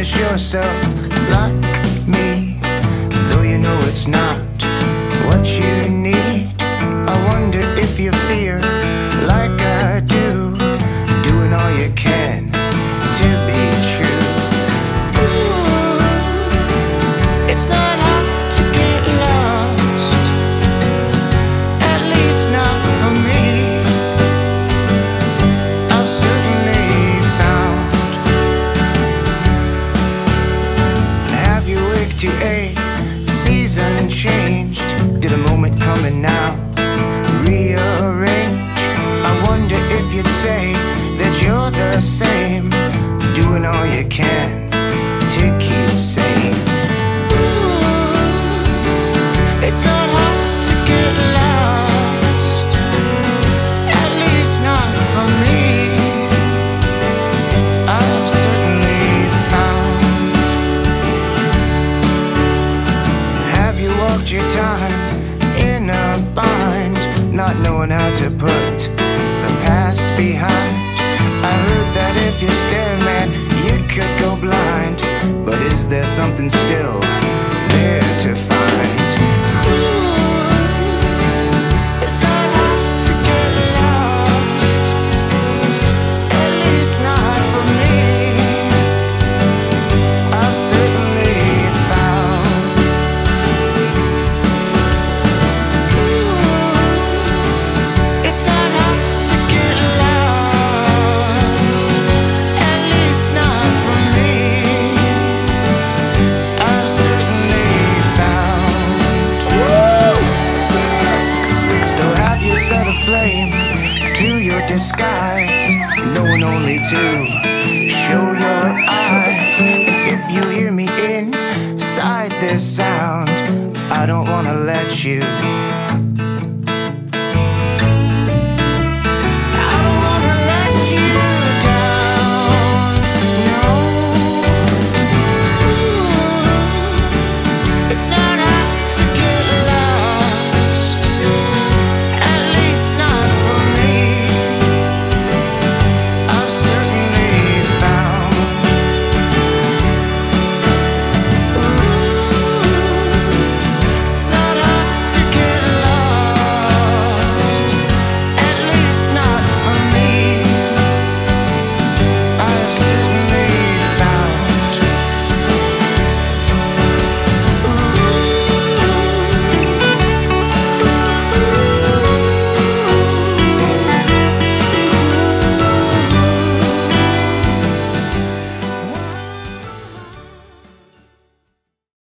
punish yourself like me, though you know it's not to a season changed? Did a moment coming now rearrange? I wonder if you'd say walked your time in a bind, not knowing how to put the past behind? I heard that if you stare, man, you could go blind. But is there something still there to find? Flame to your disguise, knowing only to show your